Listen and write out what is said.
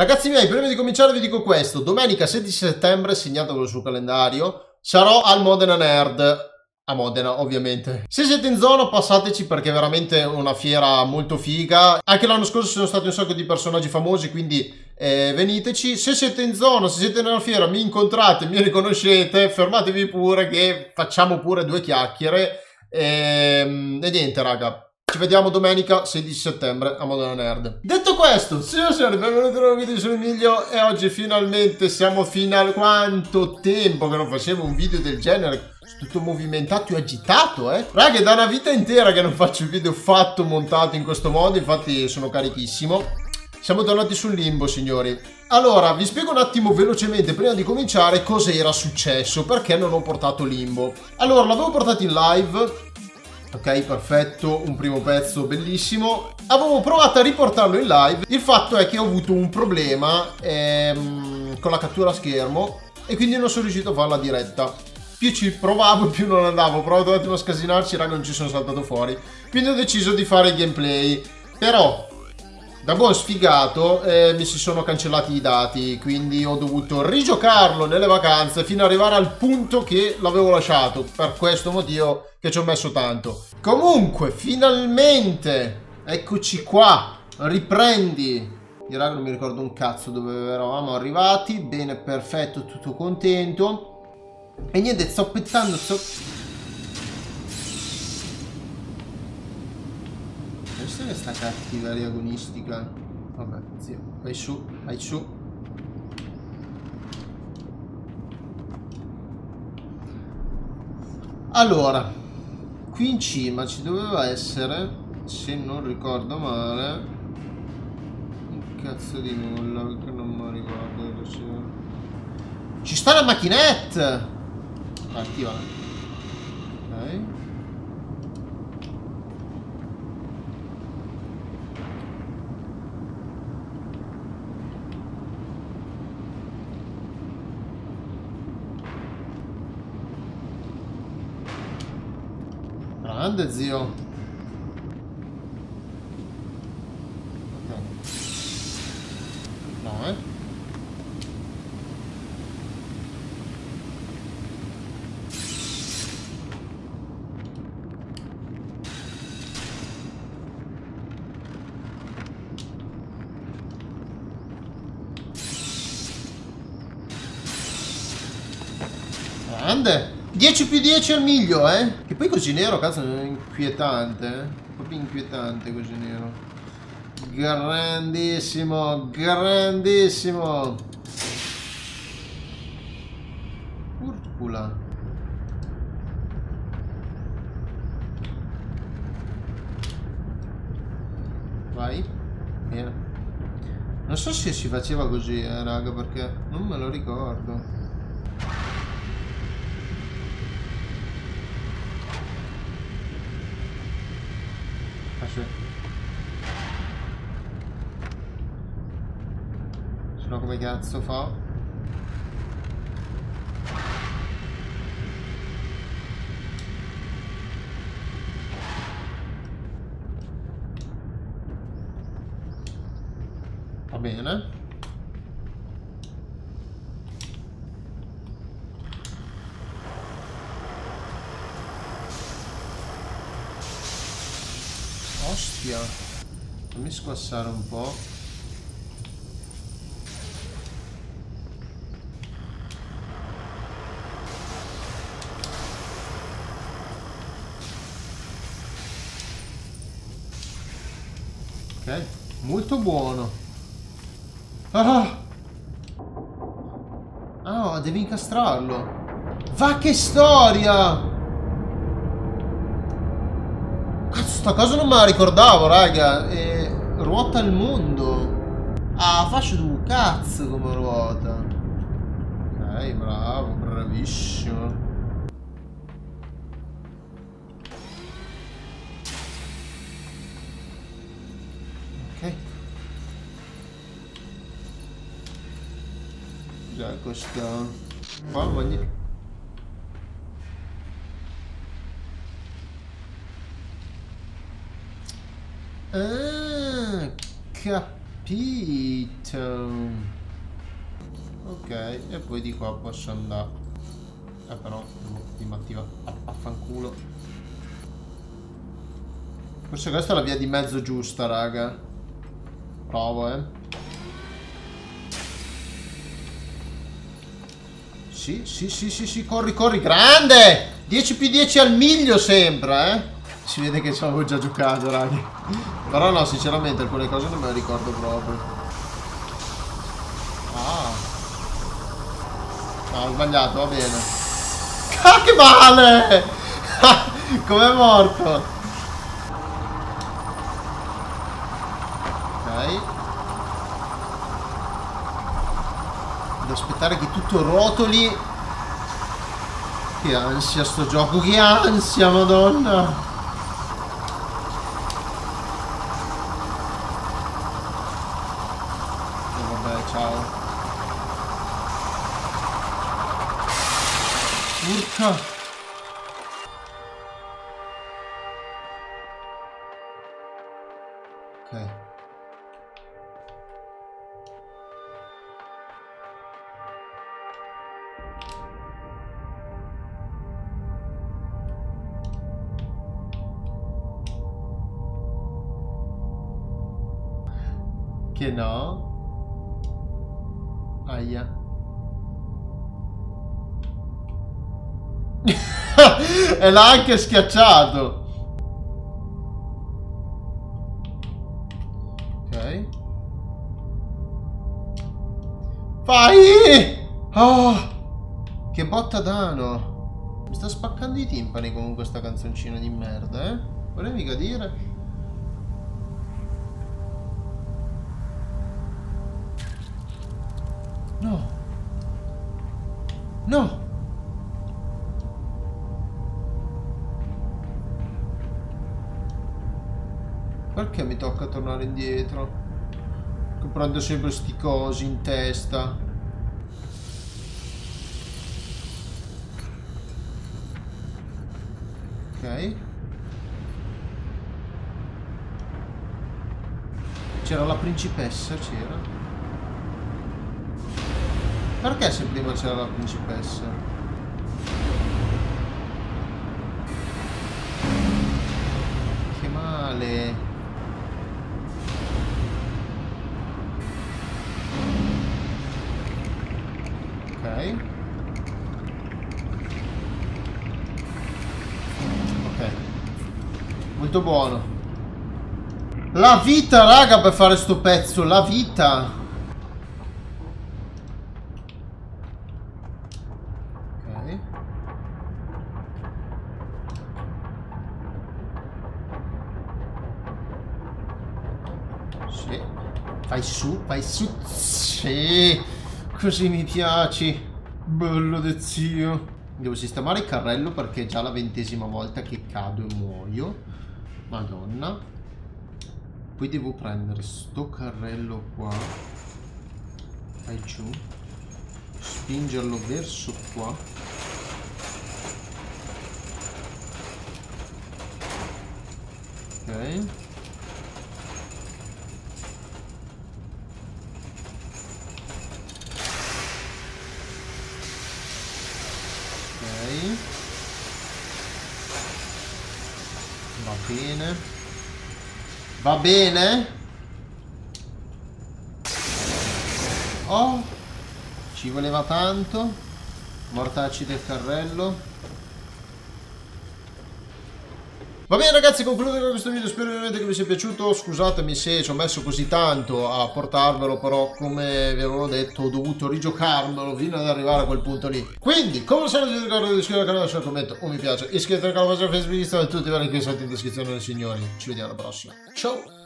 Ragazzi miei, prima di cominciare vi dico questo. Domenica 16 settembre, segnatelo sul calendario, sarò al Modena Nerd. A Modena, ovviamente. Se siete in zona, passateci perché è veramente una fiera molto figa. Anche l'anno scorso sono stati un sacco di personaggi famosi, quindi eh, veniteci. Se siete in zona, se siete nella fiera, mi incontrate, mi riconoscete, fermatevi pure che facciamo pure due chiacchiere. E, ehm, e niente, raga. Ci vediamo domenica 16 settembre a Modena Nerd. Detto questo, signore e signori, benvenuti in un nuovo video su Emilio e oggi finalmente siamo fino a quanto tempo che non facevo un video del genere tutto movimentato e agitato, eh. Raga, è da una vita intera che non faccio il video fatto, montato in questo modo, infatti sono carichissimo. Siamo tornati sul limbo, signori. Allora, vi spiego un attimo velocemente, prima di cominciare, cosa era successo, perché non ho portato limbo. Allora, l'avevo portato in live, ok perfetto un primo pezzo bellissimo. Avevo provato a riportarlo in live. Il fatto è che ho avuto un problema ehm, con la cattura a schermo e quindi non sono riuscito a farla diretta. Più ci provavo più non andavo. Ho provato un attimo a scasinarci raga non ci sono saltato fuori. Quindi ho deciso di fare il gameplay. Però da buon sfigato eh, mi si sono cancellati i dati, quindi ho dovuto rigiocarlo nelle vacanze fino ad arrivare al punto che l'avevo lasciato, per questo motivo che ci ho messo tanto. Comunque, finalmente, eccoci qua, riprendi. Io raga non mi ricordo un cazzo dove eravamo arrivati, bene, perfetto, tutto contento. E niente, sto aspettando, sto... È questa cattiveria agonistica. Vabbè, zio, vai su, vai su. Allora, qui in cima ci doveva essere, se non ricordo male, un cazzo di nulla, perché non mi ricordo dove sia. Ci sta la macchinetta! Attiva. Ok. Grande zio. No, eh. Grande. 10 più 10 al miglio, eh? Che poi così nero, cazzo, inquietante, eh? Proprio inquietante così nero. Grandissimo, grandissimo. Urcula. Vai. Via. Non so se si faceva così, eh, raga, perché non me lo ricordo. sì. Se no come cazzo fa? Va bene. Ostia. Fammi squassare un po'. Ok, molto buono. Ah! Ah, devi incastrarlo. Va che storia! sta cosa non me la ricordavo, raga. E ruota il mondo. Ah, faccio un cazzo come ruota. Ok, bravo, bravissimo. Ok. Già questa... Qua niente. Ah, capito. Ok, e poi di qua posso andare. Eh però, mi attiva a, a fanculo. Forse questa è la via di mezzo giusta, raga. Provo, eh. Sì, sì, sì, sì, sì, corri, corri, grande! 10 più 10 al miglio sembra, eh. Si vede che ci avevo già giocato, raga. Però no, sinceramente alcune cose non me le ricordo proprio. Ah. No, ho sbagliato, va bene. Ah, che male! Com'è morto? Devo aspettare che tutto rotoli. Che ansia sto gioco, che ansia, madonna. Oh. Urca. Che no? Aia. e l'ha anche schiacciato. Ok. Fai! Oh! Che botta d'ano! Mi sta spaccando i timpani comunque sta canzoncina di merda, eh? Mica dire... No. No. Perché mi tocca tornare indietro? Che prendo sempre sti cosi in testa. Ok. C'era la principessa, c'era. Perché se prima c'era la principessa? Che male. Ok. Ok. Molto buono. La vita, raga, per fare sto pezzo. La vita. Sì. Vai su, vai su. Sì. Così mi piaci. Bello de zio. Devo sistemare il carrello perché è già la ventesima volta che cado e muoio. Madonna. Poi devo prendere sto carrello qua. Vai giù. Spingerlo verso qua. Ok. Va bene. Va bene. Oh. Ci voleva tanto. Mortacci del carrello. Va bene ragazzi, concludo con questo video, spero ovviamente che vi sia piaciuto, scusatemi se ci ho messo così tanto a portarvelo, però come vi avevo detto ho dovuto rigiocarmelo fino ad arrivare a quel punto lì. Quindi, come solito vi ricordo di iscrivervi al canale, lasciare un commento, un mi piace, iscrivetevi al canale, faccio Facebook, tutti i vari qui sotto in descrizione signori. Ci vediamo alla prossima. Ciao!